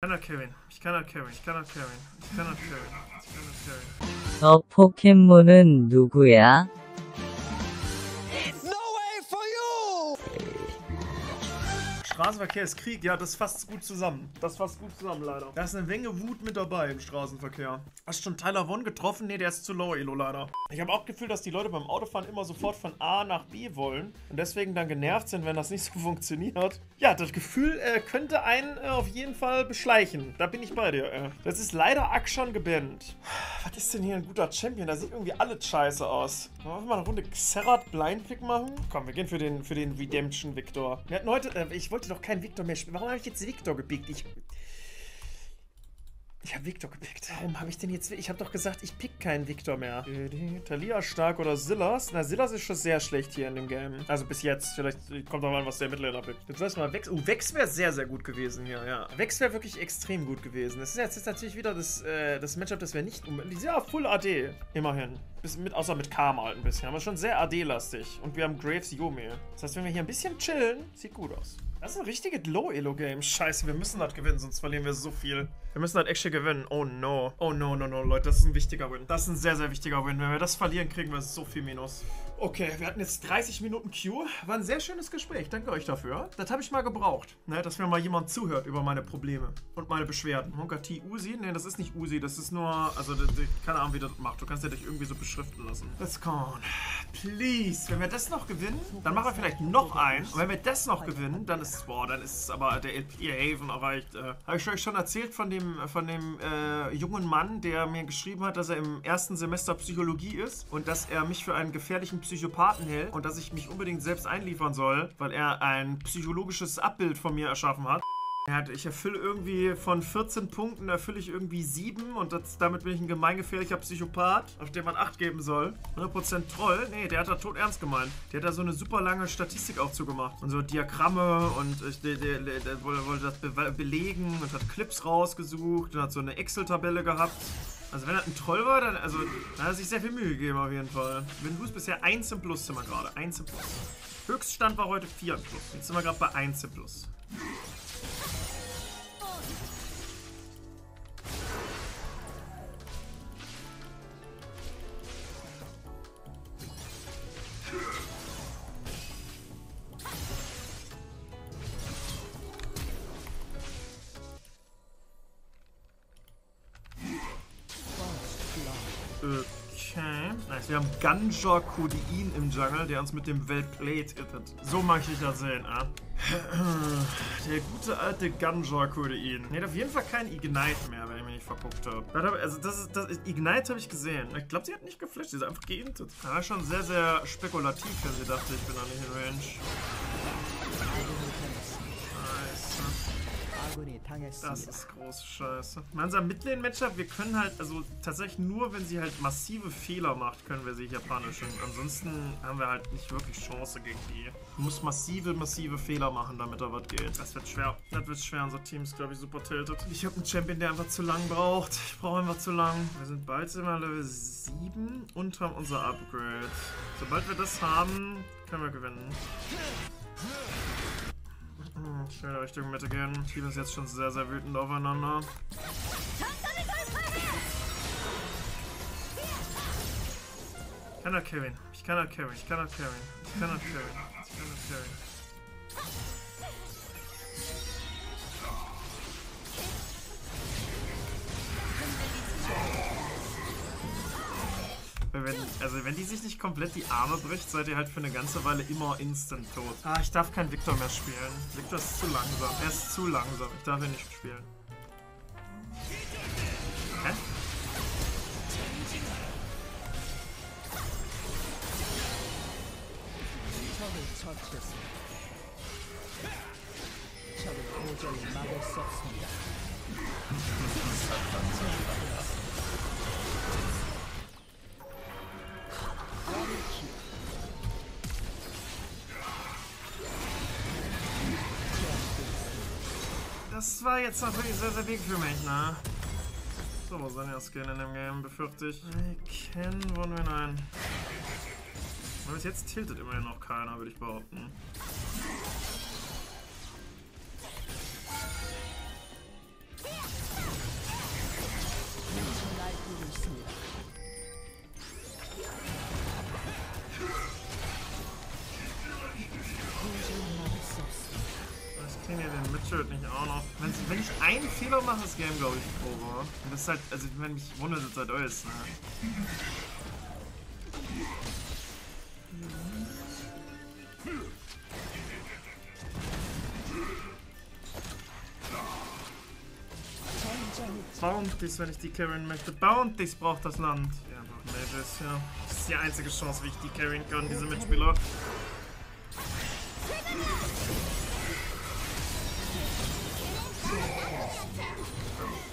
cannot carry. She cannot carry. She cannot carry. She cannot carry. She cannot carry. 저 포켓몬은 누구야? Straßenverkehr ist Krieg, ja, das fasst gut zusammen. Das fasst gut zusammen, leider. Da ist eine Menge Wut mit dabei im Straßenverkehr. Hast schon Tyler Won getroffen? Nee, der ist zu low, Elo, leider. Ich habe auch Gefühl, dass die Leute beim Autofahren immer sofort von A nach B wollen und deswegen dann genervt sind, wenn das nicht so funktioniert. Ja, das Gefühl äh, könnte einen äh, auf jeden Fall beschleichen. Da bin ich bei dir. Äh. Das ist leider Akshan gebannt. Was ist denn hier ein guter Champion? Da sieht irgendwie alles scheiße aus. Wollen wir mal eine Runde Xerath Blindpick machen? Komm, wir gehen für den, für den Redemption Victor. Wir hatten heute, äh, ich wollte doch keinen Victor mehr spielen. Warum habe ich jetzt Victor gepickt? Ich. Ich habe Victor gepickt. Warum habe ich denn jetzt. Ich habe doch gesagt, ich pick keinen Victor mehr. Talia stark oder Silas? Na, Silas ist schon sehr schlecht hier in dem Game. Also bis jetzt. Vielleicht kommt auch mal, was der Mittelländer pickt. Jetzt lass mal Vex. Oh, Vex wäre sehr, sehr gut gewesen hier, ja. Vex wäre wirklich extrem gut gewesen. Das ist jetzt, natürlich wieder das, äh, das Matchup, das wir nicht unbedingt. Ja, Full AD. Immerhin. Mit, außer mit Karma halt ein bisschen. Aber schon sehr AD-lastig. Und wir haben Graves Yomi. Das heißt, wenn wir hier ein bisschen chillen, sieht gut aus. Das ist ein richtiges Low-Elo-Game. Scheiße, wir müssen das gewinnen, sonst verlieren wir so viel. Wir müssen das actually gewinnen. Oh no. Oh no, no, no, Leute. Das ist ein wichtiger Win. Das ist ein sehr, sehr wichtiger Win. Wenn wir das verlieren, kriegen wir so viel Minus. Okay, wir hatten jetzt 30 Minuten Q. War ein sehr schönes Gespräch. Danke euch dafür. Das habe ich mal gebraucht. Ne, dass mir mal jemand zuhört über meine Probleme und meine Beschwerden. Honkati Uzi? Ne, das ist nicht Uzi. Das ist nur. Also, keine Ahnung, wie das macht. Du kannst ja dich irgendwie so beschriften lassen. Let's go on. Please. Wenn wir das noch gewinnen, dann machen wir vielleicht noch eins. Und wenn wir das noch gewinnen, dann ist. Boah, dann ist aber der LP Haven erreicht. Äh, habe ich euch schon erzählt von dem, von dem äh, jungen Mann, der mir geschrieben hat, dass er im ersten Semester Psychologie ist und dass er mich für einen gefährlichen Psychopathen hält und dass ich mich unbedingt selbst einliefern soll, weil er ein psychologisches Abbild von mir erschaffen hat. Ich erfülle irgendwie von 14 Punkten erfülle ich irgendwie 7 und das, damit bin ich ein gemeingefährlicher Psychopath, auf den man 8 geben soll. 100% Troll? Nee, der hat da tot ernst gemeint. Der hat da so eine super lange Statistik auch zugemacht. Und so Diagramme und ich, der, der, der wollte das be belegen und hat Clips rausgesucht und hat so eine Excel-Tabelle gehabt. Also wenn er ein Troll war, dann, also, dann hat er sich sehr viel Mühe gegeben auf jeden Fall. Wenn du es bisher 1 im Plus sind wir gerade. 1 im Plus. Höchststand war heute 4 im Plus. Jetzt sind wir gerade bei 1 im Plus. Wir haben Ganja Codein im Jungle, der uns mit dem Weltplate hittet. So möchte ich das sehen, ah. Der gute alte Ganja Codein. Ne, hat auf jeden Fall kein Ignite mehr, wenn ich mich nicht verguckt habe. Also, das ist, das Ignite habe ich gesehen. Ich glaube, sie hat nicht geflasht, sie ist einfach geintet. Das war schon sehr, sehr spekulativ, wenn sie dachte, ich bin da nicht in Range. Das ist große Scheiße. In unserem Midlane-Matchup, wir können halt, also tatsächlich nur, wenn sie halt massive Fehler macht, können wir sie hier punishen. Ansonsten haben wir halt nicht wirklich Chance gegen die. Du musst massive, massive Fehler machen, damit da was geht. Das wird schwer. Das wird schwer. Unser Team ist, glaube ich, super tilted. Ich habe einen Champion, der einfach zu lang braucht. Ich brauche einfach zu lang. Wir sind bald immer Level 7 und haben unser Upgrade. Sobald wir das haben, können wir gewinnen. Schnell Richtung Mitte gehen. Team ist jetzt schon sehr, sehr wütend aufeinander. Ich kann das carryen. Ich kann das carryen. Ich kann das carryen. Ich kann das carryen. Ich kann das sich nicht komplett die Arme bricht, seid ihr halt für eine ganze Weile immer instant tot. Ah, ich darf kein Victor mehr spielen. Victor ist zu langsam. Er ist zu langsam. Ich darf ihn nicht spielen. Hä? Das war jetzt natürlich sehr, sehr big für mich, ne? So, wo sind ja Skin in dem Game, befürchte ich. Kennen wollen wir nein. Aber bis jetzt tiltet immerhin noch keiner, würde ich behaupten. Tötet nicht auch noch. Wenn, wenn ich einen Fehler mache, ist Game, glaube ich, over. Und das ist halt, also wenn mich wundert, ist halt alles, ne? Bounties, wenn ich die carryen möchte. Bounties braucht das Land. Ja, Mages, ja. Das ist die einzige Chance, wie ich die carryen kann, diese Mitspieler.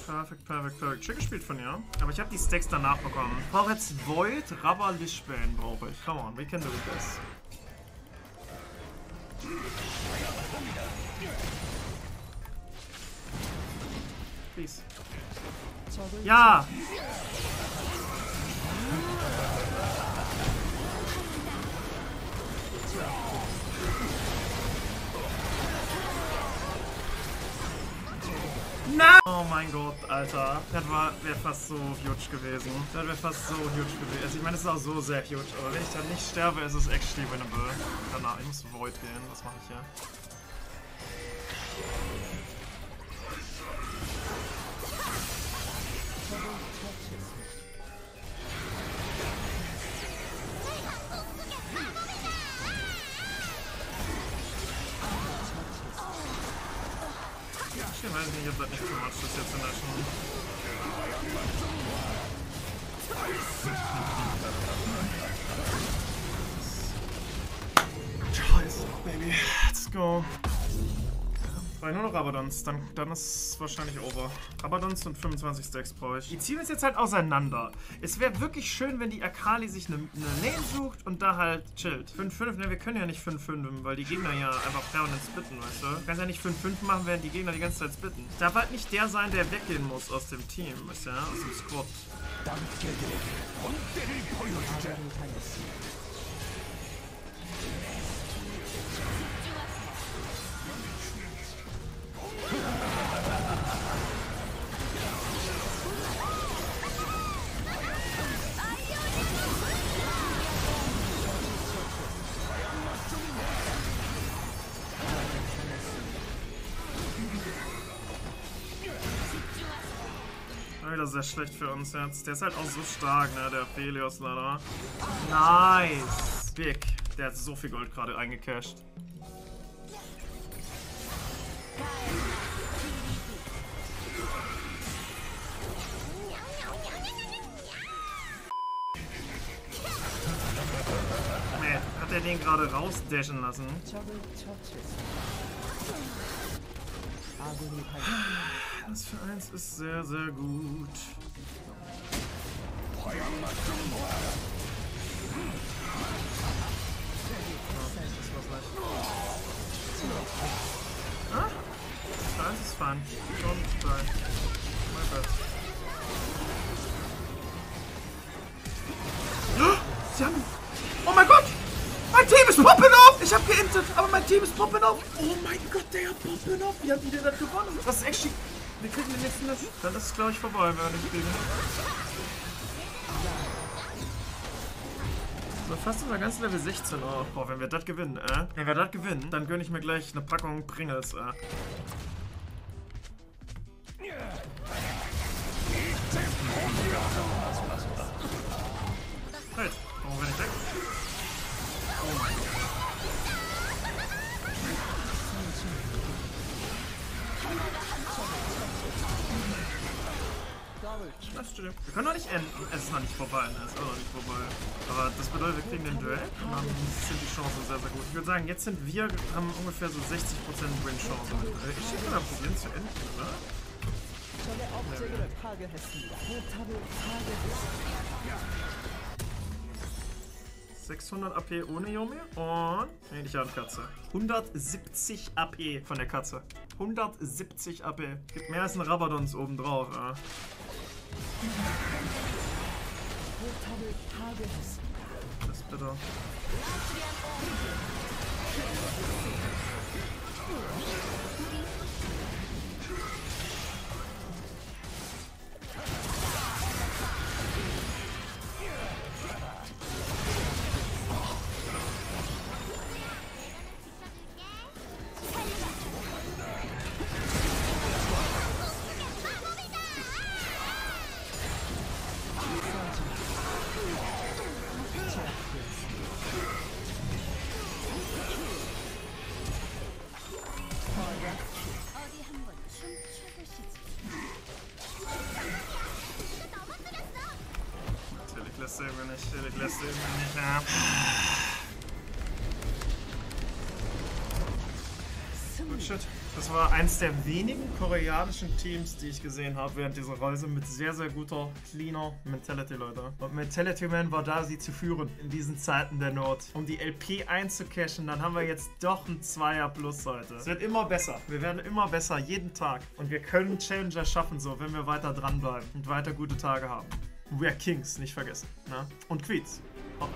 Perfekt, perfekt, perfekt. Schön gespielt von ihr. Aber ich habe die Stacks danach bekommen. Jetzt Void, Rabba, Lichbane brauche ich. Come on, we can do this. Please. Ja! Oh mein Gott, Alter. Das wäre fast so huge gewesen. Das wäre fast so huge gewesen. Also ich meine, es ist auch so sehr huge. Aber wenn ich dann nicht sterbe, ist es actually winnable. Danach, ich muss Void gehen. Was mache ich hier? Ich weiß nicht, ob das nicht too much ist Brauche nur noch Rabadons, dann, dann ist wahrscheinlich over. Rabadons und 25 Stacks brauche ich. Die ziehen es jetzt halt auseinander. Es wäre wirklich schön, wenn die Akali sich eine, eine Lane sucht und da halt chillt. 5-5, ne, wir können ja nicht 5-5, weil die Gegner ja einfach permanent splitten, weißt du? Du kannst ja nicht 5-5 machen, während die Gegner die ganze Zeit splitten. Ich darf halt nicht der sein, der weggehen muss aus dem Team, weißt du, ja? Aus dem Squad. Wieder sehr schlecht für uns jetzt. Der ist halt auch so stark, ne? Der Felios leider. Nice. Big. Der hat so viel Gold gerade eingecashed. Nee, hat er den gerade rausdashen lassen? Das für eins ist sehr, sehr gut. Ah? Das ist fein. Don't die. My bad. Oh, Sie haben... Oh mein Gott! Mein Team ist popping off! Ich hab geintet, aber mein Team ist popping off! Oh mein Gott, der hat popping off! Wie haben die denn das gewonnen? Das ist echt... Wir kriegen den nächsten Lift. Dann ist es, glaube ich, vorbei, wenn wir nicht kriegen. So, fast unser ganzes Level 16. Oh, boah, wenn wir das gewinnen, äh. Wenn wir das gewinnen, dann gönne ich mir gleich eine Packung Pringles, äh. Das stimmt. Wir können noch nicht enden. Es ist noch nicht vorbei. Ne? Es ist auch noch nicht vorbei. Aber das bedeutet, wir kriegen den Duell und dann sind die Chancen sehr, sehr gut. Ich würde sagen, jetzt sind wir, haben ungefähr so 60% Win-Chance. Ich schicke mal probieren zu enden, oder? Ja. 600 AP ohne Yomi und Nee, ähnliche an Katze. 170 AP von der Katze. 170 AP. Gibt mehr als ein Rabadons obendrauf. Ja. 포탑을 파괴했습니다. 스피더. Shit. Das war eins der wenigen koreanischen Teams, die ich gesehen habe während dieser Reise mit sehr, sehr guter, cleaner Mentality, Leute. Und Mentality Man war da, sie zu führen in diesen Zeiten der Not. Um die LP einzucashen, dann haben wir jetzt doch ein Zweier Plus heute. Es wird immer besser. Wir werden immer besser, jeden Tag. Und wir können Challenger schaffen, so, wenn wir weiter dranbleiben und weiter gute Tage haben. We are Kings, nicht vergessen. Ne? Und Queens. バカ